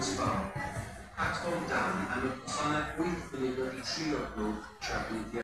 Women's Farm. Pat Don Dan and the Sonic Week delivered a trio group travelling